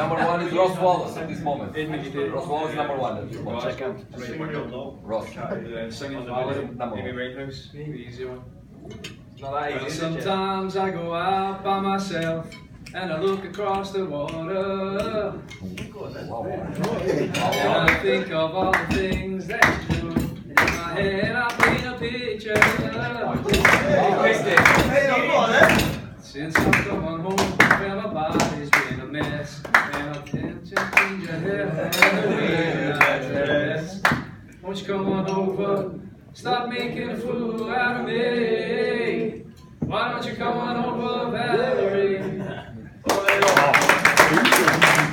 Number one is Ross Wallace at this moment. Ross Wallace number one at this moment. Check out. Ross. Uh, singing the ballad, number Amy one. Winehouse, the easy one. Not that Well, easy, is it? sometimes I go out by myself and I look across the water Wow. and I think of all the things that you do. In my head, I paint a picture. Since I'm coming home, well, my body's a mess. And Dress. Won't you come on over? Stop making a fool out of me. Why don't you come on over, Valerie?